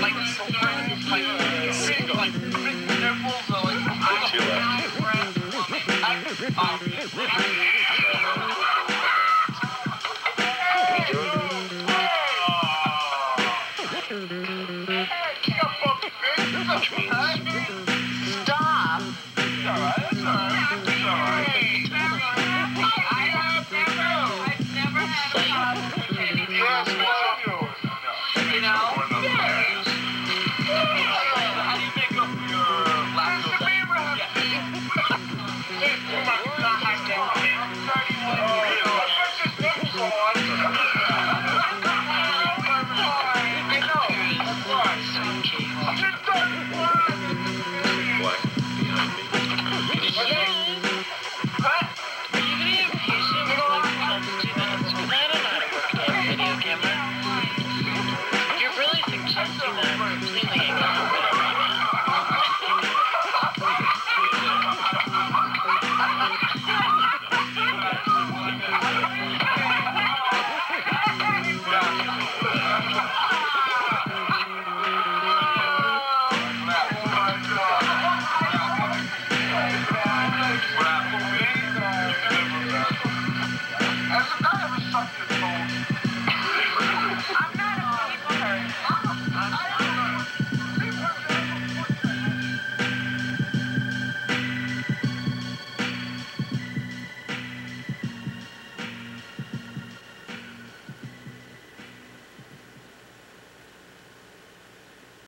Like so, like big nipples.